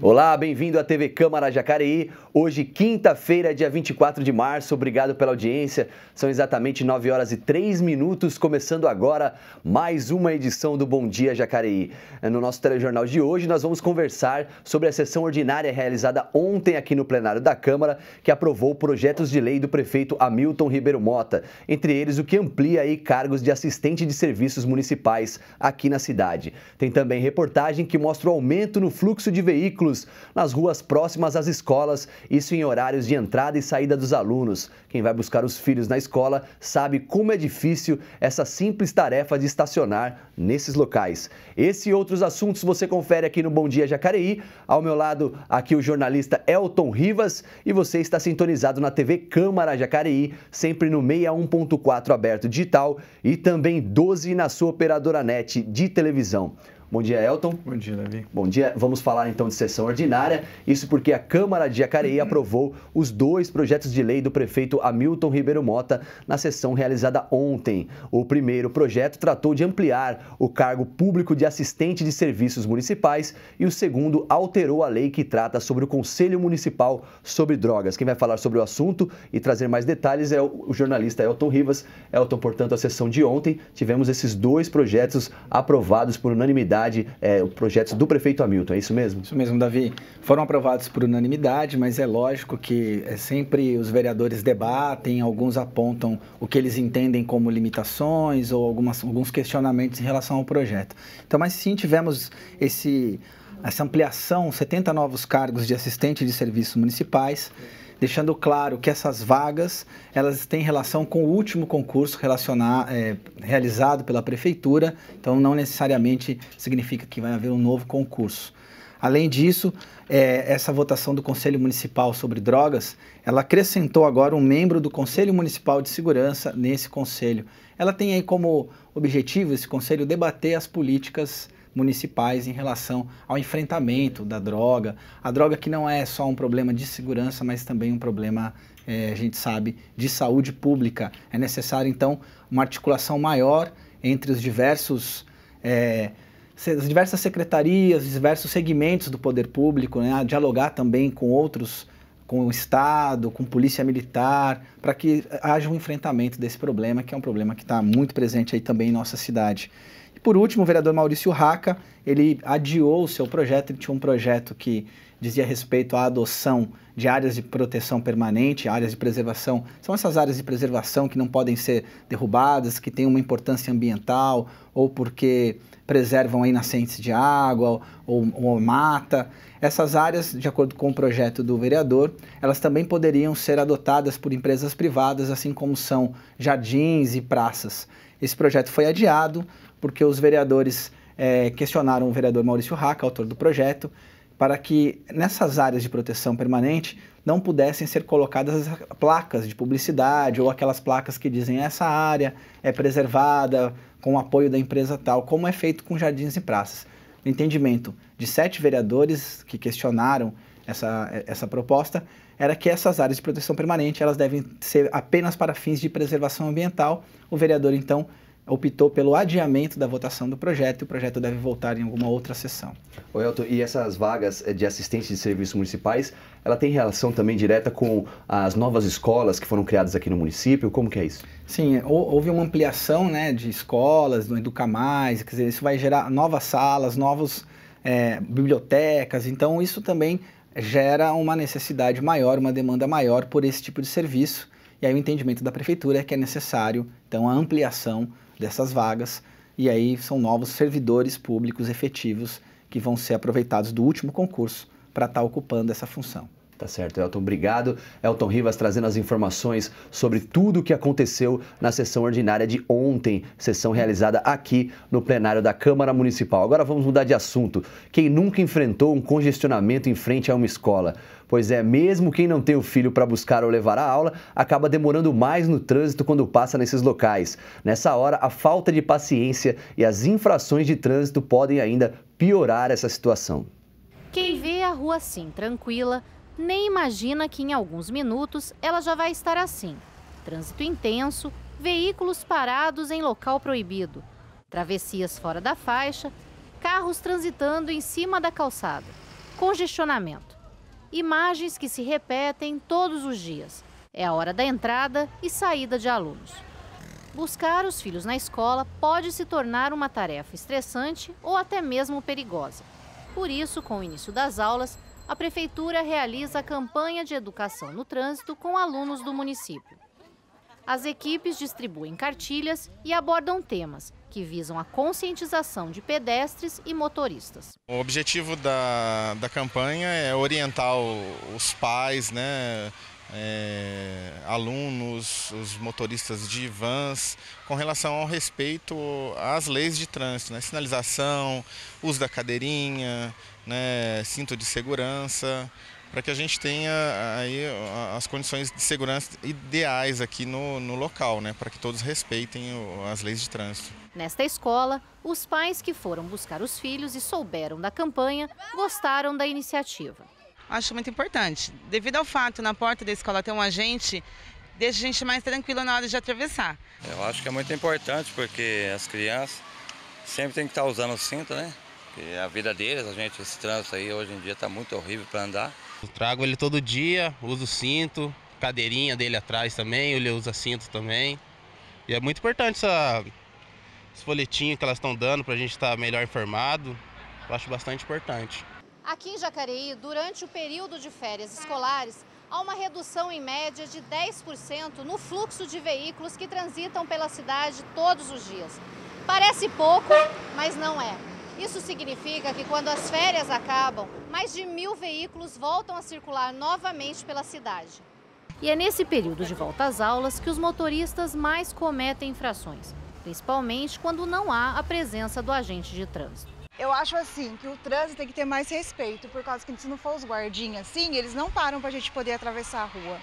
Olá, bem-vindo à TV Câmara Jacareí. Hoje, quinta-feira, dia 24 de março. Obrigado pela audiência. São exatamente 9 horas e 3 minutos, começando agora mais uma edição do Bom Dia Jacareí. No nosso telejornal de hoje, nós vamos conversar sobre a sessão ordinária realizada ontem aqui no plenário da Câmara, que aprovou projetos de lei do prefeito Hamilton Ribeiro Mota, entre eles o que amplia aí cargos de assistente de serviços municipais aqui na cidade. Tem também reportagem que mostra o aumento no fluxo de veículos veículos nas ruas próximas às escolas, isso em horários de entrada e saída dos alunos. Quem vai buscar os filhos na escola sabe como é difícil essa simples tarefa de estacionar nesses locais. Esse e outros assuntos você confere aqui no Bom Dia Jacareí. Ao meu lado, aqui o jornalista Elton Rivas e você está sintonizado na TV Câmara Jacareí, sempre no 61.4 aberto digital e também 12 na sua operadora net de televisão. Bom dia, Elton. Bom dia, Davi. Bom dia. Vamos falar então de sessão ordinária. Isso porque a Câmara de Jacareí aprovou os dois projetos de lei do prefeito Hamilton Ribeiro Mota na sessão realizada ontem. O primeiro projeto tratou de ampliar o cargo público de assistente de serviços municipais e o segundo alterou a lei que trata sobre o Conselho Municipal sobre Drogas. Quem vai falar sobre o assunto e trazer mais detalhes é o jornalista Elton Rivas. Elton, portanto, a sessão de ontem tivemos esses dois projetos aprovados por unanimidade unanimidade é, projetos do prefeito Hamilton, é isso mesmo? Isso mesmo, Davi. Foram aprovados por unanimidade, mas é lógico que é, sempre os vereadores debatem, alguns apontam o que eles entendem como limitações ou algumas, alguns questionamentos em relação ao projeto. Então, mas sim, tivemos esse, essa ampliação, 70 novos cargos de assistente de serviços municipais deixando claro que essas vagas elas têm relação com o último concurso é, realizado pela prefeitura, então não necessariamente significa que vai haver um novo concurso. Além disso, é, essa votação do Conselho Municipal sobre Drogas, ela acrescentou agora um membro do Conselho Municipal de Segurança nesse conselho. Ela tem aí como objetivo esse conselho debater as políticas municipais em relação ao enfrentamento da droga. A droga que não é só um problema de segurança, mas também um problema, é, a gente sabe, de saúde pública. É necessário, então, uma articulação maior entre os diversos. É, as diversas secretarias, os diversos segmentos do poder público, né, dialogar também com outros, com o Estado, com polícia militar, para que haja um enfrentamento desse problema, que é um problema que está muito presente aí também em nossa cidade. E por último, o vereador Maurício Raca, ele adiou o seu projeto, ele tinha um projeto que dizia respeito à adoção de áreas de proteção permanente, áreas de preservação. São essas áreas de preservação que não podem ser derrubadas, que têm uma importância ambiental, ou porque preservam aí nascentes de água ou, ou mata. Essas áreas, de acordo com o projeto do vereador, elas também poderiam ser adotadas por empresas privadas, assim como são jardins e praças. Esse projeto foi adiado, porque os vereadores é, questionaram o vereador Maurício Raca, autor do projeto, para que nessas áreas de proteção permanente não pudessem ser colocadas placas de publicidade ou aquelas placas que dizem essa área é preservada com o apoio da empresa tal, como é feito com jardins e praças. O entendimento de sete vereadores que questionaram essa, essa proposta era que essas áreas de proteção permanente elas devem ser apenas para fins de preservação ambiental. O vereador então optou pelo adiamento da votação do projeto e o projeto deve voltar em alguma outra sessão. O Elton, e essas vagas eh, de assistentes de serviços municipais, ela tem relação também direta com as novas escolas que foram criadas aqui no município? Como que é isso? Sim, houve uma ampliação né, de escolas, do Educa Mais, quer dizer, isso vai gerar novas salas, novas é, bibliotecas, então isso também gera uma necessidade maior, uma demanda maior por esse tipo de serviço. E aí o entendimento da prefeitura é que é necessário, então, a ampliação dessas vagas, e aí são novos servidores públicos efetivos que vão ser aproveitados do último concurso para estar tá ocupando essa função. Tá certo, Elton. Obrigado. Elton Rivas trazendo as informações sobre tudo o que aconteceu na sessão ordinária de ontem, sessão realizada aqui no plenário da Câmara Municipal. Agora vamos mudar de assunto. Quem nunca enfrentou um congestionamento em frente a uma escola? Pois é, mesmo quem não tem o filho para buscar ou levar a aula, acaba demorando mais no trânsito quando passa nesses locais. Nessa hora, a falta de paciência e as infrações de trânsito podem ainda piorar essa situação. Quem vê a rua assim, tranquila, nem imagina que em alguns minutos ela já vai estar assim. Trânsito intenso, veículos parados em local proibido, travessias fora da faixa, carros transitando em cima da calçada. congestionamento. Imagens que se repetem todos os dias. É a hora da entrada e saída de alunos. Buscar os filhos na escola pode se tornar uma tarefa estressante ou até mesmo perigosa. Por isso, com o início das aulas, a Prefeitura realiza a campanha de educação no trânsito com alunos do município. As equipes distribuem cartilhas e abordam temas que visam a conscientização de pedestres e motoristas. O objetivo da, da campanha é orientar os pais, né, é, alunos, os motoristas de vans, com relação ao respeito às leis de trânsito, né? sinalização, uso da cadeirinha, né? cinto de segurança, para que a gente tenha aí as condições de segurança ideais aqui no, no local, né? para que todos respeitem as leis de trânsito. Nesta escola, os pais que foram buscar os filhos e souberam da campanha gostaram da iniciativa. Acho muito importante. Devido ao fato na porta da escola ter um agente, deixa a gente mais tranquila na hora de atravessar. Eu acho que é muito importante porque as crianças sempre tem que estar usando o cinto, né? É a vida deles, a gente, esse trânsito aí hoje em dia está muito horrível para andar. Eu trago ele todo dia, uso o cinto, cadeirinha dele atrás também, ele usa cinto também. E é muito importante essa, esse folhetinho que elas estão dando para a gente estar melhor informado. Eu acho bastante importante. Aqui em Jacareí, durante o período de férias escolares, há uma redução em média de 10% no fluxo de veículos que transitam pela cidade todos os dias. Parece pouco, mas não é. Isso significa que quando as férias acabam, mais de mil veículos voltam a circular novamente pela cidade. E é nesse período de volta às aulas que os motoristas mais cometem infrações, principalmente quando não há a presença do agente de trânsito. Eu acho assim que o trânsito tem que ter mais respeito, por causa que se não for os guardinhas assim, eles não param para a gente poder atravessar a rua.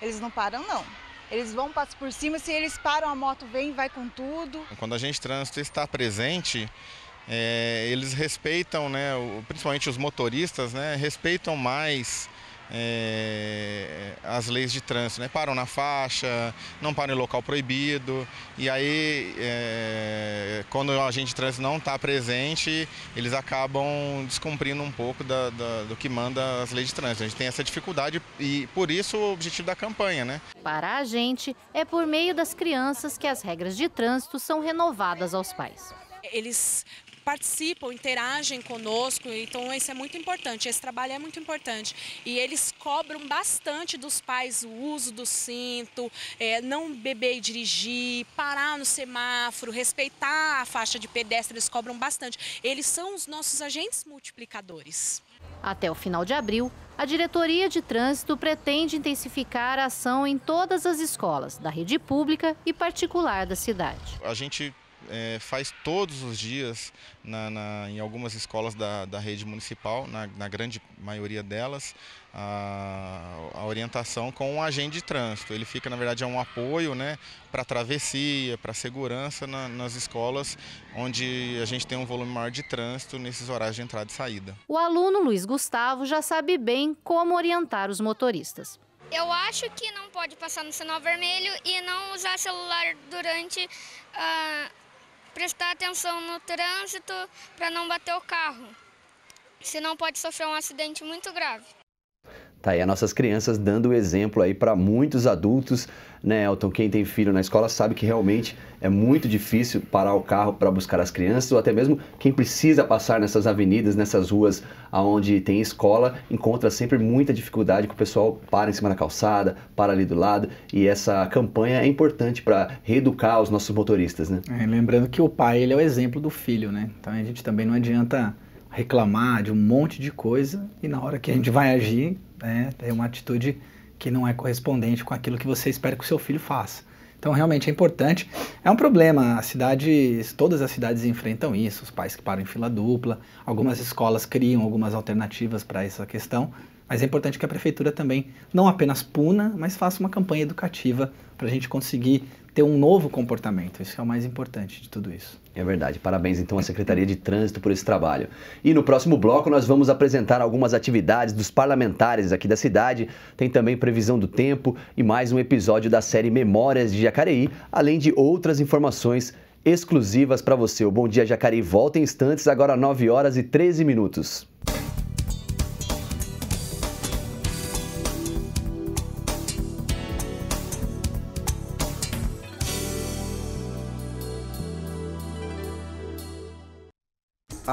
Eles não param, não. Eles vão passar por cima, se eles param, a moto vem e vai com tudo. Quando a gente trânsito está presente, é, eles respeitam, né, principalmente os motoristas, né, respeitam mais é, as leis de trânsito, né? Param na faixa, não param em local proibido. E aí, é, quando o agente de trânsito não está presente, eles acabam descumprindo um pouco da, da, do que manda as leis de trânsito. A gente tem essa dificuldade e por isso o objetivo da campanha, né? Para a gente, é por meio das crianças que as regras de trânsito são renovadas aos pais. Eles participam, interagem conosco, então isso é muito importante, esse trabalho é muito importante. E eles cobram bastante dos pais o uso do cinto, é, não beber e dirigir, parar no semáforo, respeitar a faixa de pedestre, eles cobram bastante. Eles são os nossos agentes multiplicadores. Até o final de abril, a Diretoria de Trânsito pretende intensificar a ação em todas as escolas, da rede pública e particular da cidade. A gente é, faz todos os dias na, na, em algumas escolas da, da rede municipal, na, na grande maioria delas, a, a, orientação com um agente de trânsito. Ele fica, na verdade, é um apoio né, para travessia, para segurança na, nas escolas onde a gente tem um volume maior de trânsito nesses horários de entrada e saída. O aluno Luiz Gustavo já sabe bem como orientar os motoristas. Eu acho que não pode passar no sinal vermelho e não usar celular durante uh, prestar atenção no trânsito para não bater o carro, senão pode sofrer um acidente muito grave. Tá aí as nossas crianças dando exemplo aí para muitos adultos, né, Elton? Quem tem filho na escola sabe que realmente é muito difícil parar o carro para buscar as crianças, ou até mesmo quem precisa passar nessas avenidas, nessas ruas aonde tem escola, encontra sempre muita dificuldade que o pessoal para em cima da calçada, para ali do lado, e essa campanha é importante para reeducar os nossos motoristas, né? É, lembrando que o pai ele é o exemplo do filho, né? Então a gente também não adianta reclamar de um monte de coisa e na hora que a gente vai agir, né, é uma atitude que não é correspondente com aquilo que você espera que o seu filho faça. Então realmente é importante. É um problema, a cidade, todas as cidades enfrentam isso, os pais que param em fila dupla, algumas escolas criam algumas alternativas para essa questão, mas é importante que a prefeitura também não apenas puna, mas faça uma campanha educativa para a gente conseguir ter um novo comportamento. Isso é o mais importante de tudo isso. É verdade. Parabéns então à Secretaria de Trânsito por esse trabalho. E no próximo bloco nós vamos apresentar algumas atividades dos parlamentares aqui da cidade. Tem também previsão do tempo e mais um episódio da série Memórias de Jacareí, além de outras informações exclusivas para você. O Bom Dia Jacareí volta em instantes, agora 9 horas e 13 minutos.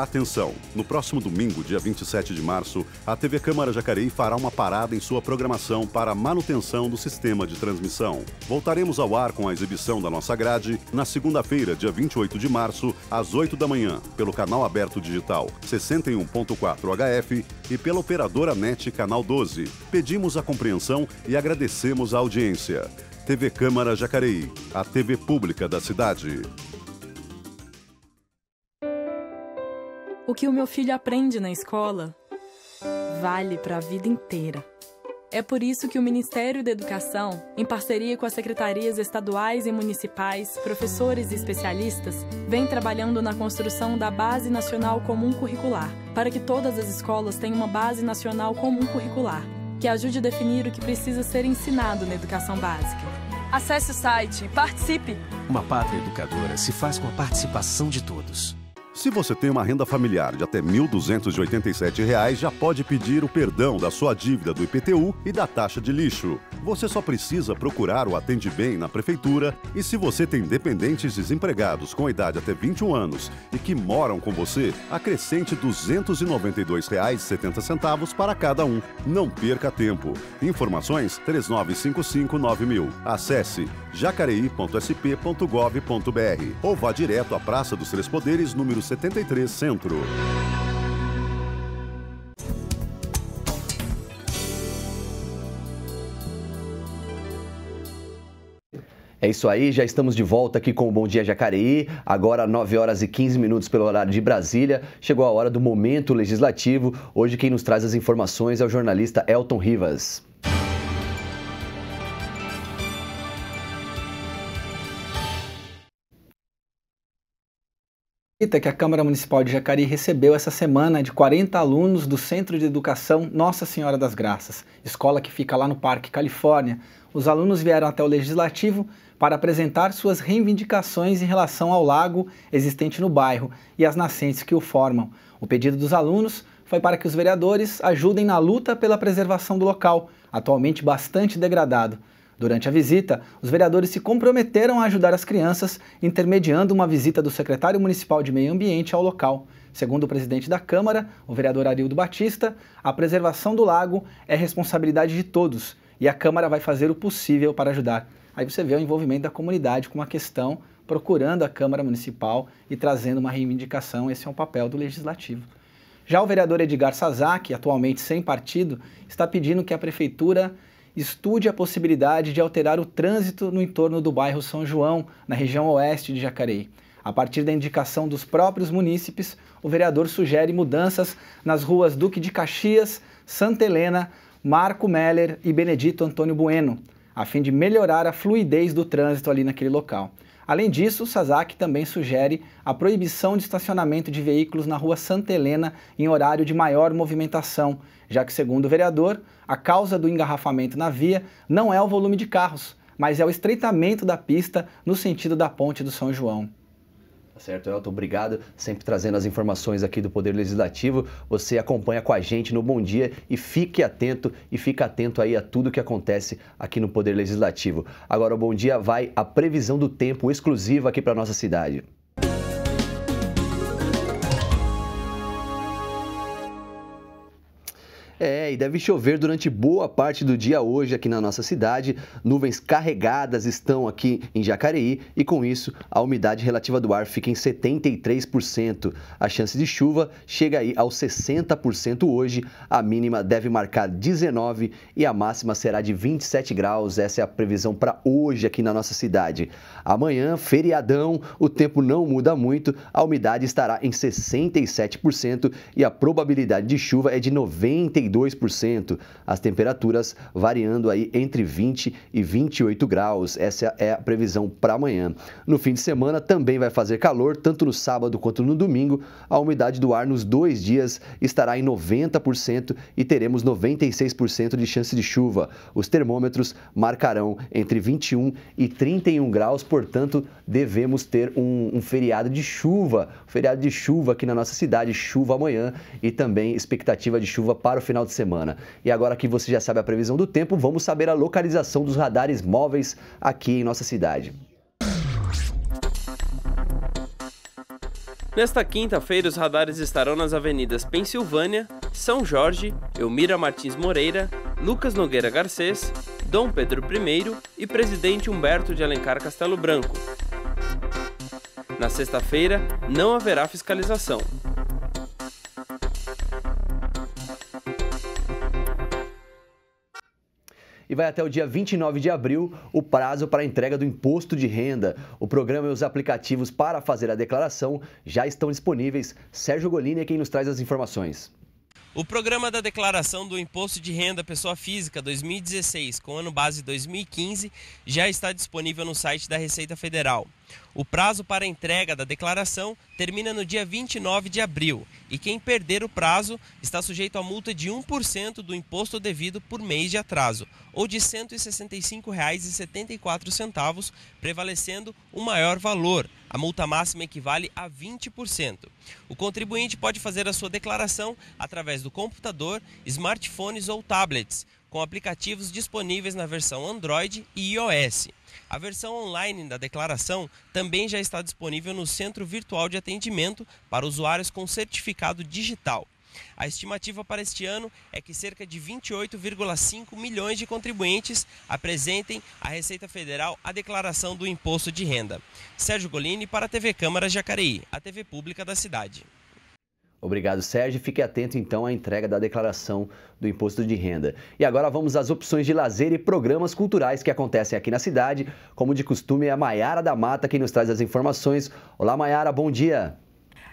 Atenção! No próximo domingo, dia 27 de março, a TV Câmara Jacareí fará uma parada em sua programação para a manutenção do sistema de transmissão. Voltaremos ao ar com a exibição da nossa grade na segunda-feira, dia 28 de março, às 8 da manhã, pelo canal aberto digital 61.4 HF e pela operadora NET Canal 12. Pedimos a compreensão e agradecemos a audiência. TV Câmara Jacareí, a TV pública da cidade. O que o meu filho aprende na escola vale para a vida inteira. É por isso que o Ministério da Educação, em parceria com as secretarias estaduais e municipais, professores e especialistas, vem trabalhando na construção da Base Nacional Comum Curricular, para que todas as escolas tenham uma Base Nacional Comum Curricular, que ajude a definir o que precisa ser ensinado na educação básica. Acesse o site e participe! Uma pátria educadora se faz com a participação de todos. Se você tem uma renda familiar de até R$ 1.287, já pode pedir o perdão da sua dívida do IPTU e da taxa de lixo. Você só precisa procurar o Atende Bem na prefeitura e se você tem dependentes desempregados com idade até 21 anos e que moram com você, acrescente R$ 292,70 para cada um. Não perca tempo. Informações 39559000. Acesse jacareí.sp.gov.br ou vá direto à Praça dos Três Poderes, número 73 Centro. É isso aí, já estamos de volta aqui com o Bom Dia Jacareí. Agora 9 horas e 15 minutos pelo horário de Brasília. Chegou a hora do momento legislativo. Hoje quem nos traz as informações é o jornalista Elton Rivas. Que a Câmara Municipal de Jacareí recebeu essa semana de 40 alunos do Centro de Educação Nossa Senhora das Graças, escola que fica lá no Parque Califórnia. Os alunos vieram até o Legislativo para apresentar suas reivindicações em relação ao lago existente no bairro e as nascentes que o formam. O pedido dos alunos foi para que os vereadores ajudem na luta pela preservação do local, atualmente bastante degradado. Durante a visita, os vereadores se comprometeram a ajudar as crianças, intermediando uma visita do secretário municipal de Meio Ambiente ao local. Segundo o presidente da Câmara, o vereador Arildo Batista, a preservação do lago é responsabilidade de todos e a Câmara vai fazer o possível para ajudar. Aí você vê o envolvimento da comunidade com a questão, procurando a Câmara Municipal e trazendo uma reivindicação. Esse é um papel do Legislativo. Já o vereador Edgar Sazak, atualmente sem partido, está pedindo que a Prefeitura estude a possibilidade de alterar o trânsito no entorno do bairro São João, na região oeste de Jacareí. A partir da indicação dos próprios munícipes, o vereador sugere mudanças nas ruas Duque de Caxias, Santa Helena, Marco Meller e Benedito Antônio Bueno, a fim de melhorar a fluidez do trânsito ali naquele local. Além disso, o SASAC também sugere a proibição de estacionamento de veículos na rua Santa Helena em horário de maior movimentação, já que, segundo o vereador, a causa do engarrafamento na via não é o volume de carros, mas é o estreitamento da pista no sentido da ponte do São João. Tá certo, Elton, obrigado. Sempre trazendo as informações aqui do Poder Legislativo. Você acompanha com a gente no Bom Dia e fique atento e fica atento aí a tudo que acontece aqui no Poder Legislativo. Agora o Bom Dia vai a previsão do tempo exclusiva aqui para nossa cidade. É, e deve chover durante boa parte do dia hoje aqui na nossa cidade. Nuvens carregadas estão aqui em Jacareí e com isso a umidade relativa do ar fica em 73%. A chance de chuva chega aí aos 60% hoje. A mínima deve marcar 19 e a máxima será de 27 graus. Essa é a previsão para hoje aqui na nossa cidade. Amanhã, feriadão, o tempo não muda muito. A umidade estará em 67% e a probabilidade de chuva é de 92 32%. As temperaturas variando aí entre 20 e 28 graus. Essa é a previsão para amanhã. No fim de semana também vai fazer calor, tanto no sábado quanto no domingo. A umidade do ar nos dois dias estará em 90% e teremos 96% de chance de chuva. Os termômetros marcarão entre 21 e 31 graus, portanto, devemos ter um, um feriado de chuva. Feriado de chuva aqui na nossa cidade, chuva amanhã e também expectativa de chuva para o final final de semana. E agora que você já sabe a previsão do tempo, vamos saber a localização dos radares móveis aqui em nossa cidade. Nesta quinta-feira, os radares estarão nas avenidas Pensilvânia, São Jorge, Elmira Martins Moreira, Lucas Nogueira Garcês, Dom Pedro I e Presidente Humberto de Alencar Castelo Branco. Na sexta-feira, não haverá fiscalização. Vai até o dia 29 de abril o prazo para a entrega do imposto de renda. O programa e os aplicativos para fazer a declaração já estão disponíveis. Sérgio Golini é quem nos traz as informações. O programa da declaração do Imposto de Renda Pessoa Física 2016, com ano base 2015, já está disponível no site da Receita Federal. O prazo para entrega da declaração termina no dia 29 de abril e quem perder o prazo está sujeito a multa de 1% do imposto devido por mês de atraso, ou de R$ 165,74, prevalecendo o maior valor. A multa máxima equivale a 20%. O contribuinte pode fazer a sua declaração através do computador, smartphones ou tablets, com aplicativos disponíveis na versão Android e iOS. A versão online da declaração também já está disponível no Centro Virtual de Atendimento para usuários com certificado digital. A estimativa para este ano é que cerca de 28,5 milhões de contribuintes apresentem à Receita Federal a declaração do imposto de renda. Sérgio Golini para a TV Câmara Jacareí, a TV pública da cidade. Obrigado, Sérgio. Fique atento então à entrega da declaração do imposto de renda. E agora vamos às opções de lazer e programas culturais que acontecem aqui na cidade. Como de costume, é a Maiara da Mata quem nos traz as informações. Olá, Maiara, bom dia.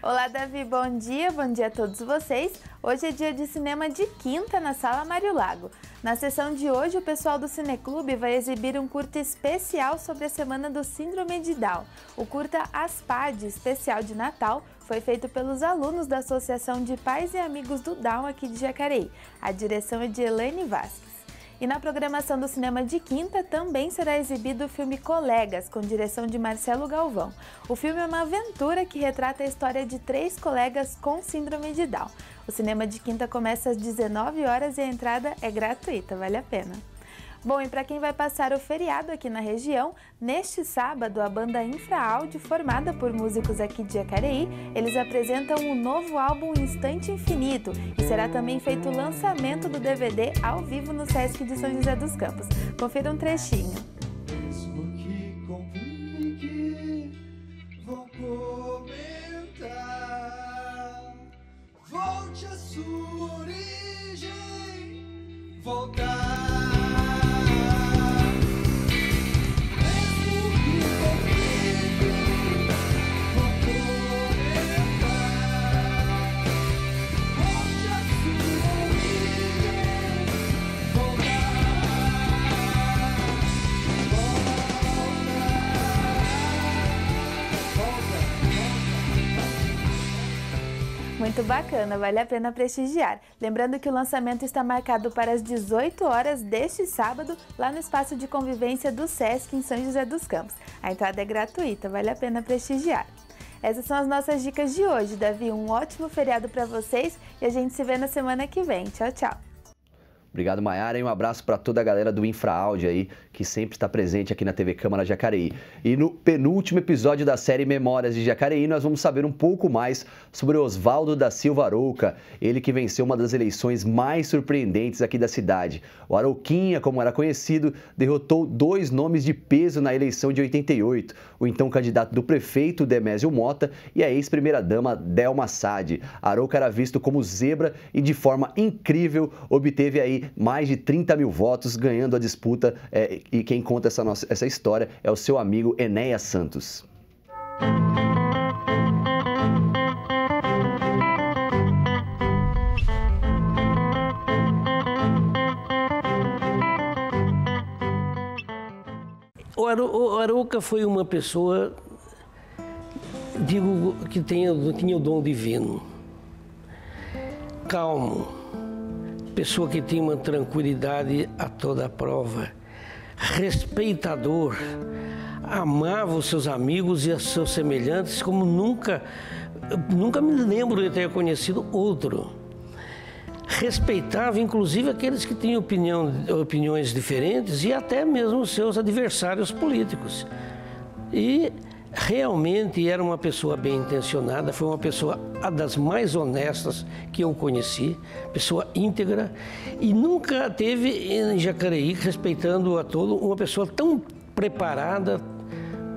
Olá, Davi, bom dia, bom dia a todos vocês. Hoje é dia de cinema de quinta na Sala Mário Lago. Na sessão de hoje, o pessoal do Cineclube vai exibir um curta especial sobre a semana do Síndrome de Down. O curta Aspad, especial de Natal, foi feito pelos alunos da Associação de Pais e Amigos do Down aqui de Jacareí. A direção é de Elaine Vasques. E na programação do cinema de quinta também será exibido o filme Colegas, com direção de Marcelo Galvão. O filme é uma aventura que retrata a história de três colegas com síndrome de Down. O cinema de quinta começa às 19 horas e a entrada é gratuita, vale a pena. Bom, e para quem vai passar o feriado aqui na região, neste sábado a banda Infraáudio, formada por músicos aqui de Jacareí, eles apresentam um novo álbum Instante Infinito e será também feito o lançamento do DVD ao vivo no Sesc de São José dos Campos. Confira um trechinho. Mesmo que complique, vou comentar. Volte à sua origem, voltar. Muito bacana, vale a pena prestigiar. Lembrando que o lançamento está marcado para as 18 horas deste sábado, lá no espaço de convivência do SESC em São José dos Campos. A entrada é gratuita, vale a pena prestigiar. Essas são as nossas dicas de hoje, Davi. Um ótimo feriado para vocês e a gente se vê na semana que vem. Tchau, tchau. Obrigado, Maiara, e um abraço para toda a galera do Infraáudio aí, que sempre está presente aqui na TV Câmara Jacareí. E no penúltimo episódio da série Memórias de Jacareí, nós vamos saber um pouco mais sobre Oswaldo da Silva Arouca, ele que venceu uma das eleições mais surpreendentes aqui da cidade. O Arouquinha, como era conhecido, derrotou dois nomes de peso na eleição de 88, o então candidato do prefeito, Demésio Mota, e a ex-primeira-dama, Delma Sade. Arouca era visto como zebra e, de forma incrível, obteve aí mais de 30 mil votos, ganhando a disputa. É, e quem conta essa, nossa, essa história é o seu amigo Enéas Santos. O Aruca foi uma pessoa, digo, que tinha o dom divino. Calmo, pessoa que tinha uma tranquilidade a toda prova, respeitador, amava os seus amigos e os seus semelhantes como nunca, nunca me lembro de ter conhecido outro. Respeitava inclusive aqueles que tinham opinião, opiniões diferentes e até mesmo os seus adversários políticos. E realmente era uma pessoa bem intencionada, foi uma pessoa das mais honestas que eu conheci, pessoa íntegra e nunca teve em Jacareí, respeitando a todo, uma pessoa tão preparada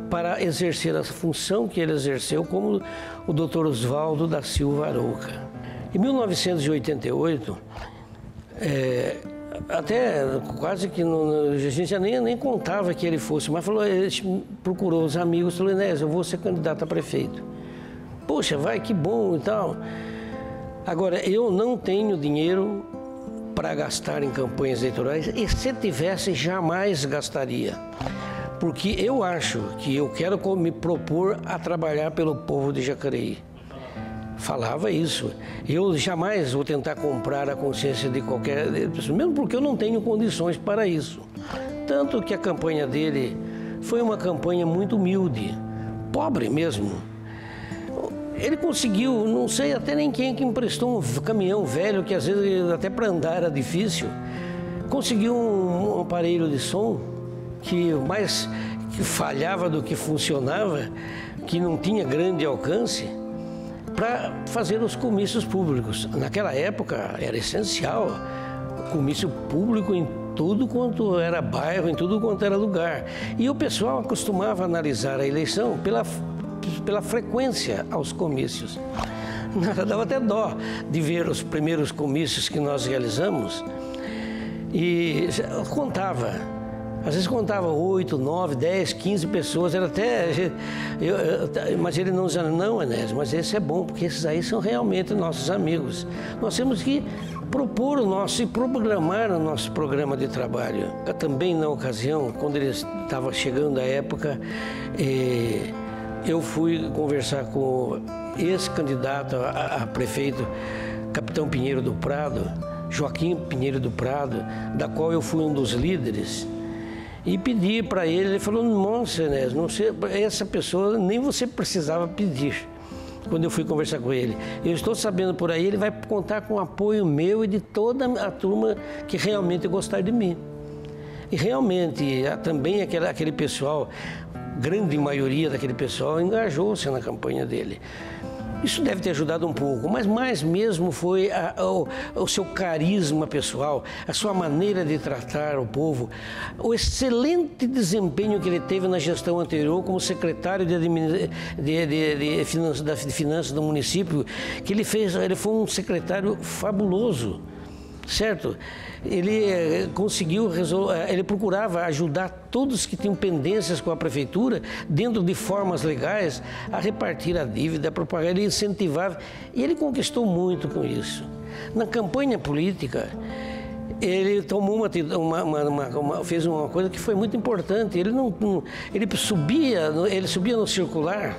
para exercer a função que ele exerceu como o Dr. Oswaldo da Silva Arouca. Em 1988, é, até quase que não, a gente já nem, nem contava que ele fosse, mas falou, ele procurou os amigos, falou, Inés, eu vou ser candidato a prefeito. Poxa, vai, que bom e tal. Agora, eu não tenho dinheiro para gastar em campanhas eleitorais e se tivesse, jamais gastaria. Porque eu acho que eu quero me propor a trabalhar pelo povo de Jacareí falava isso. Eu jamais vou tentar comprar a consciência de qualquer pessoa, mesmo porque eu não tenho condições para isso. Tanto que a campanha dele foi uma campanha muito humilde, pobre mesmo. Ele conseguiu, não sei até nem quem que emprestou um caminhão velho, que às vezes até para andar era difícil. Conseguiu um, um aparelho de som que mais que falhava do que funcionava, que não tinha grande alcance para fazer os comícios públicos. Naquela época era essencial o comício público em tudo quanto era bairro, em tudo quanto era lugar. E o pessoal costumava analisar a eleição pela, pela frequência aos comícios. Dava até dó de ver os primeiros comícios que nós realizamos e contava às vezes contava 8, 9, 10, 15 pessoas, era até. Eu, eu, mas ele não dizia, não, Enés, mas esse é bom, porque esses aí são realmente nossos amigos. Nós temos que propor o nosso e programar o nosso programa de trabalho. Eu também, na ocasião, quando ele estava chegando a época, eh, eu fui conversar com esse candidato a, a prefeito, capitão Pinheiro do Prado, Joaquim Pinheiro do Prado, da qual eu fui um dos líderes e pedi para ele, ele falou, nossa, Enes, não sei, essa pessoa nem você precisava pedir. Quando eu fui conversar com ele, eu estou sabendo por aí, ele vai contar com o apoio meu e de toda a turma que realmente gostar de mim. E realmente, também aquele, aquele pessoal, grande maioria daquele pessoal, engajou-se na campanha dele. Isso deve ter ajudado um pouco, mas mais mesmo foi a, o, o, seu carisma pessoal, a sua maneira de tratar o povo, o excelente desempenho que ele teve na gestão anterior como secretário de, de, de, de, finanças, de finanças do município, que ele fez, ele foi um secretário fabuloso certo? Ele eh, conseguiu resolver, eh, ele procurava ajudar todos que tinham pendências com a prefeitura, dentro de formas legais, a repartir a dívida, a propagar, ele incentivava, e ele conquistou muito com isso. Na campanha política, ele tomou uma, uma, uma, uma, fez uma coisa que foi muito importante. Ele não, ele subia, ele subia no circular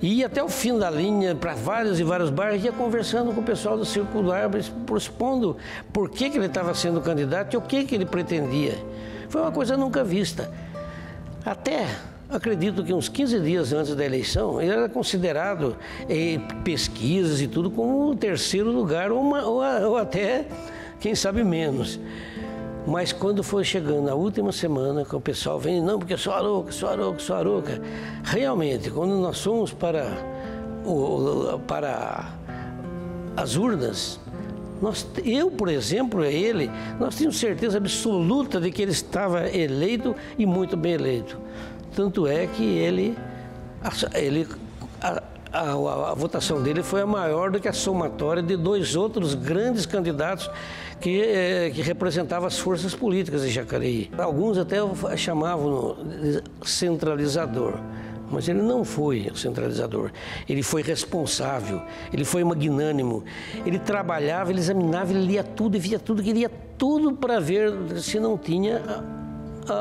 e ia até o fim da linha, para vários e vários bairros, ia conversando com o pessoal do circular, expondo por que, que ele estava sendo candidato e o que, que ele pretendia. Foi uma coisa nunca vista. Até, acredito que uns 15 dias antes da eleição, ele era considerado em pesquisas e tudo como o terceiro lugar, ou, uma, ou, ou até, quem sabe, menos. Mas quando foi chegando a última semana, que o pessoal vem, não, porque sou Aroca, sou Aroca, sou Aroca. Realmente, quando nós fomos para, o, para as urnas, nós, eu, por exemplo, ele, nós tínhamos certeza absoluta de que ele estava eleito e muito bem eleito. Tanto é que ele, ele a, a, a votação dele foi a maior do que a somatória de dois outros grandes candidatos que, é, que representava as forças políticas de Jacareí. Alguns até chamavam centralizador. Mas ele não foi centralizador. Ele foi responsável, ele foi magnânimo. Ele trabalhava, ele examinava, ele lia tudo e via tudo, queria tudo para ver se não tinha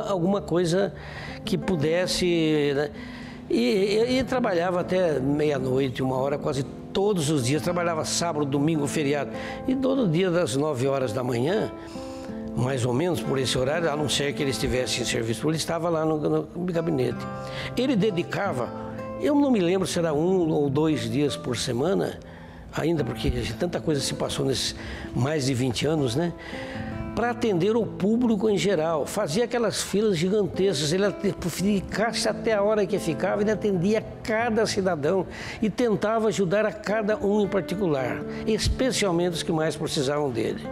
alguma coisa que pudesse. Né? E, e, e trabalhava até meia-noite, uma hora, quase todos os dias, trabalhava sábado, domingo, feriado. E todo dia das 9 horas da manhã, mais ou menos por esse horário, a não ser que ele estivesse em serviço, ele estava lá no, no gabinete. Ele dedicava, eu não me lembro se era um ou dois dias por semana, ainda porque tanta coisa se passou nesses mais de 20 anos, né? Para atender o público em geral. Fazia aquelas filas gigantescas, ele ficasse até a hora que ficava, ele atendia cada cidadão e tentava ajudar a cada um em particular, especialmente os que mais precisavam dele.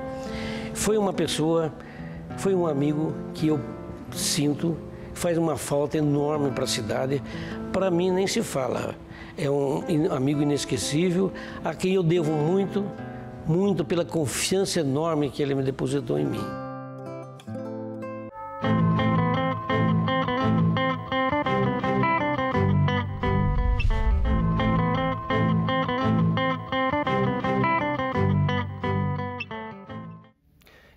Foi uma pessoa, foi um amigo que eu sinto faz uma falta enorme para a cidade. Para mim nem se fala. É um amigo inesquecível, a quem eu devo muito, muito pela confiança enorme que ele me depositou em mim.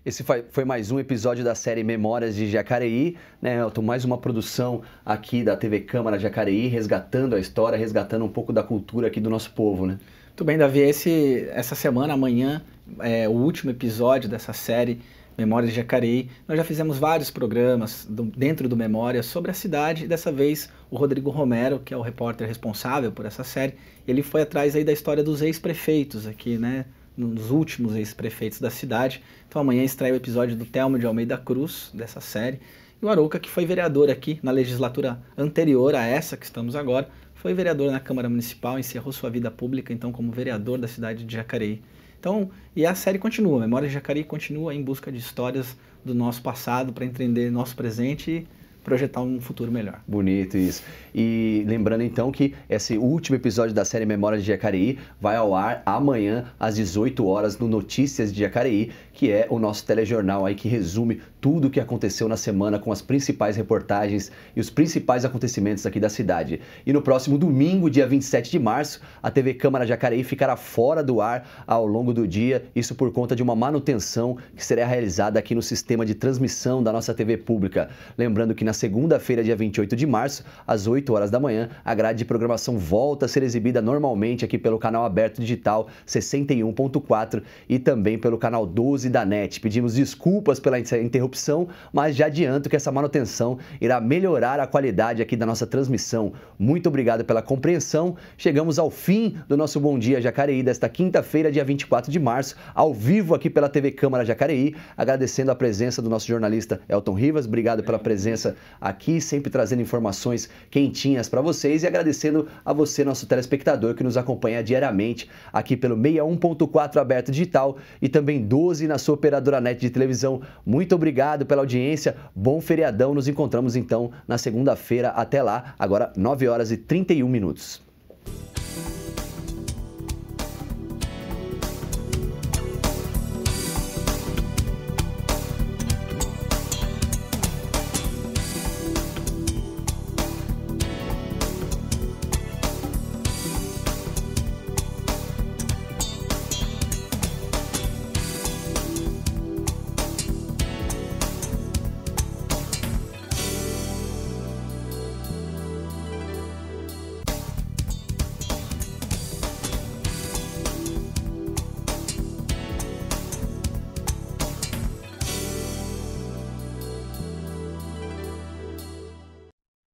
Esse foi mais um episódio da série Memórias de Jacareí, né, Elton? Mais uma produção aqui da TV Câmara Jacareí, resgatando a história, resgatando um pouco da cultura aqui do nosso povo, né? Muito bem, Davi. Esse, essa semana, amanhã, é o último episódio dessa série Memórias de Jacareí. Nós já fizemos vários programas do, dentro do Memória sobre a cidade. Dessa vez, o Rodrigo Romero, que é o repórter responsável por essa série, ele foi atrás aí da história dos ex-prefeitos aqui, né? nos últimos ex-prefeitos da cidade. Então amanhã estreia o episódio do Telmo de Almeida Cruz, dessa série. E o Arouca, que foi vereador aqui na legislatura anterior a essa que estamos agora, foi vereador na Câmara Municipal, encerrou sua vida pública então como vereador da cidade de Jacareí. Então, e a série continua, Memória de Jacareí continua em busca de histórias do nosso passado para entender nosso presente projetar um futuro melhor. Bonito isso. E lembrando então que esse último episódio da série Memórias de Jacareí vai ao ar amanhã às 18 horas no Notícias de Jacareí, que é o nosso telejornal aí que resume tudo o que aconteceu na semana com as principais reportagens e os principais acontecimentos aqui da cidade. E no próximo domingo, dia 27 de março, a TV Câmara Jacareí ficará fora do ar ao longo do dia, isso por conta de uma manutenção que será realizada aqui no sistema de transmissão da nossa TV pública. Lembrando que na segunda-feira, dia 28 de março, às 8 horas da manhã, a grade de programação volta a ser exibida normalmente aqui pelo canal aberto digital 61.4 e também pelo canal 12 da NET. Pedimos desculpas pela interrupção, mas já adianto que essa manutenção irá melhorar a qualidade aqui da nossa transmissão. Muito obrigado pela compreensão. Chegamos ao fim do nosso Bom Dia Jacareí desta quinta-feira, dia 24 de março, ao vivo aqui pela TV Câmara Jacareí, agradecendo a presença do nosso jornalista Elton Rivas. Obrigado pela presença aqui, sempre trazendo informações quentinhas para vocês e agradecendo a você, nosso telespectador, que nos acompanha diariamente aqui pelo 61.4 aberto digital e também 12 na sua operadora net de televisão. Muito obrigado pela audiência, bom feriadão. Nos encontramos então na segunda-feira. Até lá, agora 9 horas e 31 minutos.